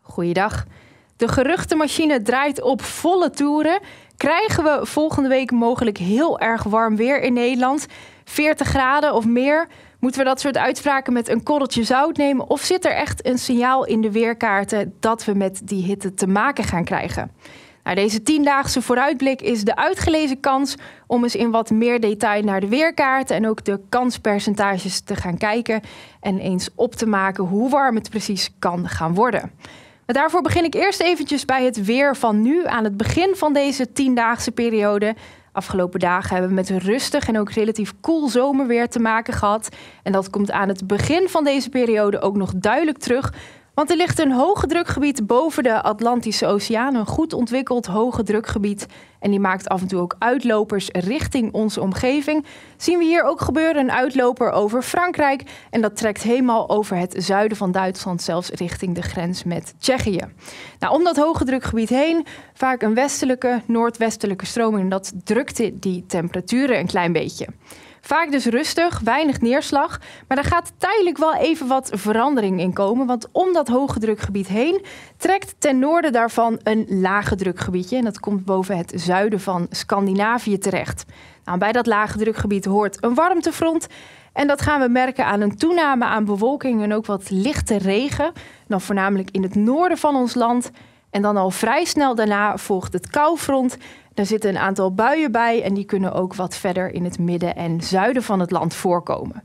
Goeiedag. De geruchtenmachine draait op volle toeren. Krijgen we volgende week mogelijk heel erg warm weer in Nederland? 40 graden of meer? Moeten we dat soort uitspraken met een korreltje zout nemen? Of zit er echt een signaal in de weerkaarten dat we met die hitte te maken gaan krijgen? Nou, deze tiendaagse vooruitblik is de uitgelezen kans om eens in wat meer detail naar de weerkaarten en ook de kanspercentages te gaan kijken en eens op te maken hoe warm het precies kan gaan worden. Maar daarvoor begin ik eerst eventjes bij het weer van nu aan het begin van deze tiendaagse periode. Afgelopen dagen hebben we met rustig en ook relatief koel zomerweer te maken gehad. En dat komt aan het begin van deze periode ook nog duidelijk terug want er ligt een hoge drukgebied boven de Atlantische Oceaan, een goed ontwikkeld hoge drukgebied. En die maakt af en toe ook uitlopers richting onze omgeving. Zien we hier ook gebeuren een uitloper over Frankrijk. En dat trekt helemaal over het zuiden van Duitsland, zelfs richting de grens met Tsjechië. Nou, om dat hoge drukgebied heen, vaak een westelijke, noordwestelijke stroming. En dat drukte die temperaturen een klein beetje. Vaak dus rustig, weinig neerslag. Maar daar gaat tijdelijk wel even wat verandering in komen. Want om dat hoge drukgebied heen trekt ten noorden daarvan een lage drukgebiedje. En dat komt boven het zuiden van Scandinavië terecht. Nou, bij dat lage drukgebied hoort een warmtefront. En dat gaan we merken aan een toename aan bewolking en ook wat lichte regen. Dan voornamelijk in het noorden van ons land. En dan al vrij snel daarna volgt het koufront. Er zitten een aantal buien bij en die kunnen ook wat verder in het midden en zuiden van het land voorkomen.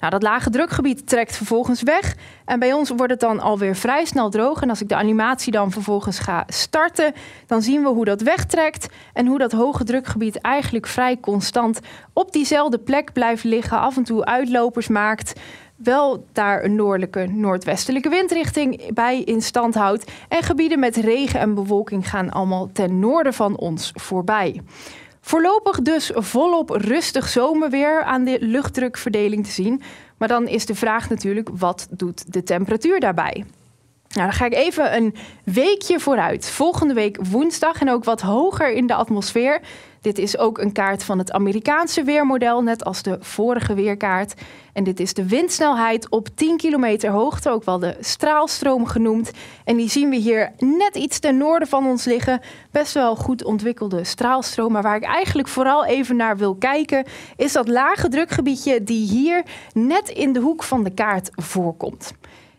Nou, dat lage drukgebied trekt vervolgens weg. En bij ons wordt het dan alweer vrij snel droog. En als ik de animatie dan vervolgens ga starten, dan zien we hoe dat wegtrekt. En hoe dat hoge drukgebied eigenlijk vrij constant op diezelfde plek blijft liggen. Af en toe uitlopers maakt wel daar een noordelijke noordwestelijke windrichting bij in stand houdt. En gebieden met regen en bewolking gaan allemaal ten noorden van ons voorbij. Voorlopig dus volop rustig zomerweer aan de luchtdrukverdeling te zien. Maar dan is de vraag natuurlijk, wat doet de temperatuur daarbij? Nou, dan ga ik even een weekje vooruit. Volgende week woensdag en ook wat hoger in de atmosfeer. Dit is ook een kaart van het Amerikaanse weermodel, net als de vorige weerkaart. En dit is de windsnelheid op 10 kilometer hoogte, ook wel de straalstroom genoemd. En die zien we hier net iets ten noorden van ons liggen. Best wel goed ontwikkelde straalstroom. Maar waar ik eigenlijk vooral even naar wil kijken, is dat lage drukgebiedje die hier net in de hoek van de kaart voorkomt.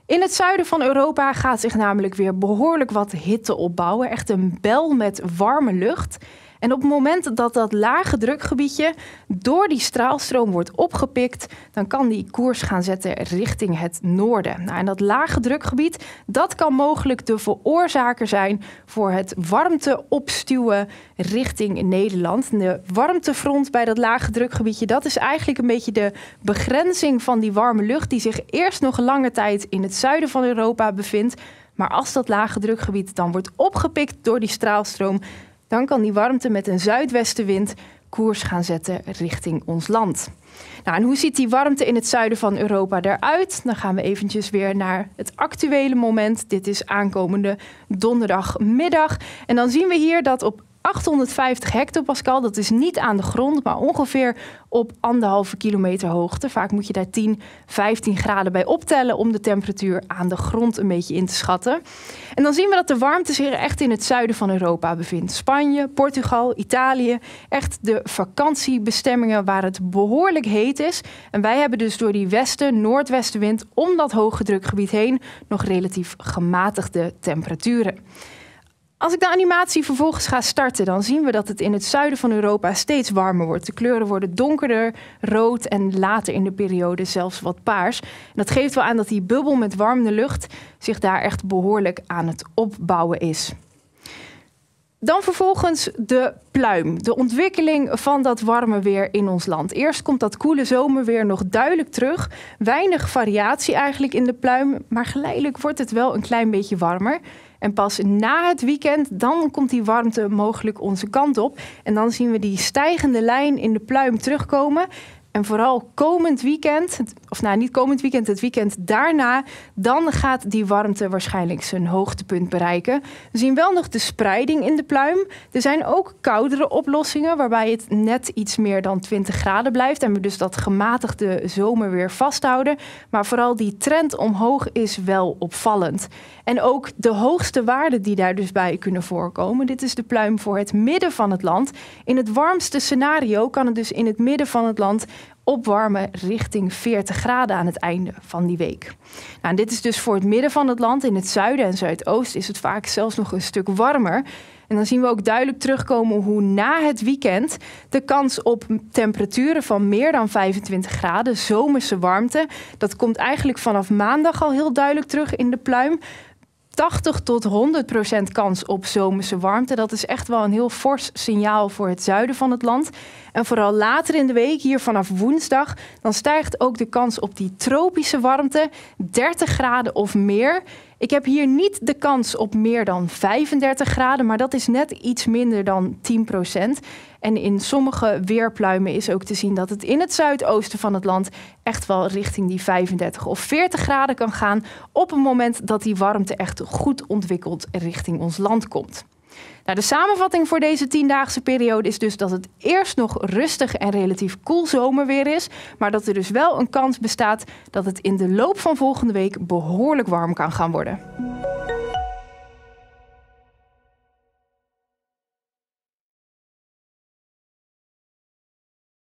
In het zuiden van Europa gaat zich namelijk weer behoorlijk wat hitte opbouwen. Echt een bel met warme lucht. En op het moment dat dat lage drukgebiedje door die straalstroom wordt opgepikt, dan kan die koers gaan zetten richting het noorden. Nou, en dat lage drukgebied, dat kan mogelijk de veroorzaker zijn voor het warmte opstuwen richting Nederland. De warmtefront bij dat lage drukgebiedje, dat is eigenlijk een beetje de begrenzing van die warme lucht die zich eerst nog lange tijd in het zuiden van Europa bevindt. Maar als dat lage drukgebied dan wordt opgepikt door die straalstroom, dan kan die warmte met een zuidwestenwind koers gaan zetten richting ons land. Nou, en hoe ziet die warmte in het zuiden van Europa eruit? Dan gaan we eventjes weer naar het actuele moment. Dit is aankomende donderdagmiddag. En dan zien we hier dat op 850 hectopascal. Dat is niet aan de grond, maar ongeveer op anderhalve kilometer hoogte. Vaak moet je daar 10, 15 graden bij optellen om de temperatuur aan de grond een beetje in te schatten. En dan zien we dat de warmte zich echt in het zuiden van Europa bevindt. Spanje, Portugal, Italië. Echt de vakantiebestemmingen waar het behoorlijk heet is. En wij hebben dus door die westen, noordwestenwind om dat hoge drukgebied heen nog relatief gematigde temperaturen. Als ik de animatie vervolgens ga starten, dan zien we dat het in het zuiden van Europa steeds warmer wordt. De kleuren worden donkerder, rood en later in de periode zelfs wat paars. En dat geeft wel aan dat die bubbel met warmende lucht zich daar echt behoorlijk aan het opbouwen is. Dan vervolgens de pluim, de ontwikkeling van dat warme weer in ons land. Eerst komt dat koele zomerweer nog duidelijk terug. Weinig variatie eigenlijk in de pluim, maar geleidelijk wordt het wel een klein beetje warmer. En pas na het weekend, dan komt die warmte mogelijk onze kant op. En dan zien we die stijgende lijn in de pluim terugkomen. En vooral komend weekend, of nou niet komend weekend, het weekend daarna, dan gaat die warmte waarschijnlijk zijn hoogtepunt bereiken. We zien wel nog de spreiding in de pluim. Er zijn ook koudere oplossingen waarbij het net iets meer dan 20 graden blijft en we dus dat gematigde zomer weer vasthouden. Maar vooral die trend omhoog is wel opvallend. En ook de hoogste waarden die daar dus bij kunnen voorkomen. Dit is de pluim voor het midden van het land. In het warmste scenario kan het dus in het midden van het land opwarmen richting 40 graden aan het einde van die week. Nou, dit is dus voor het midden van het land. In het zuiden en zuidoosten is het vaak zelfs nog een stuk warmer. En dan zien we ook duidelijk terugkomen hoe na het weekend de kans op temperaturen van meer dan 25 graden, zomerse warmte, dat komt eigenlijk vanaf maandag al heel duidelijk terug in de pluim. 80 tot 100 procent kans op zomerse warmte. Dat is echt wel een heel fors signaal voor het zuiden van het land. En vooral later in de week, hier vanaf woensdag, dan stijgt ook de kans op die tropische warmte, 30 graden of meer. Ik heb hier niet de kans op meer dan 35 graden, maar dat is net iets minder dan 10 procent. En in sommige weerpluimen is ook te zien dat het in het zuidoosten van het land echt wel richting die 35 of 40 graden kan gaan op het moment dat die warmte echt goed ontwikkeld richting ons land komt. Nou, de samenvatting voor deze tiendaagse periode is dus dat het eerst nog rustig en relatief koel zomerweer is, maar dat er dus wel een kans bestaat dat het in de loop van volgende week behoorlijk warm kan gaan worden.